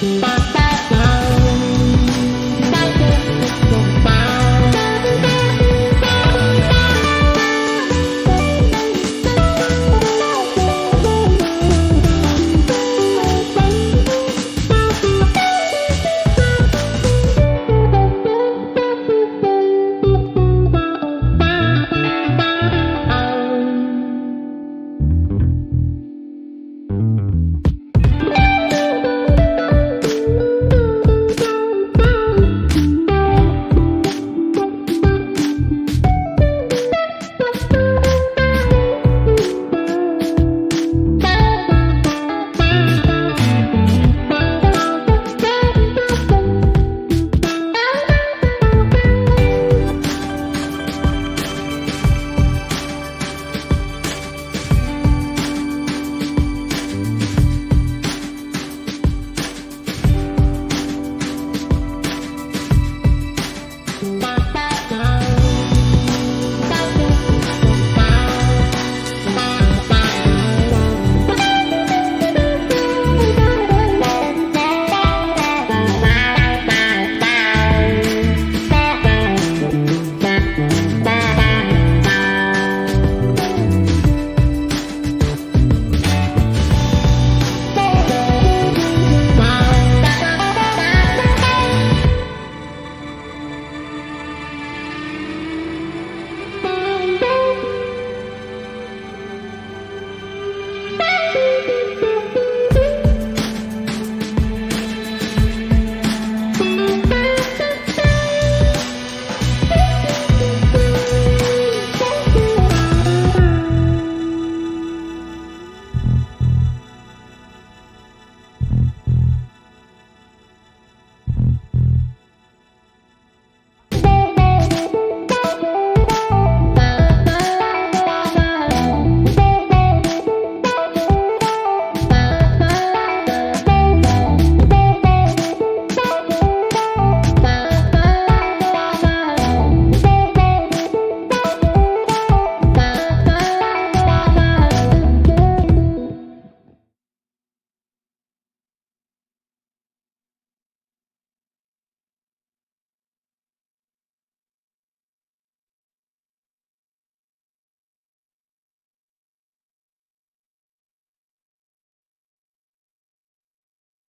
Bye.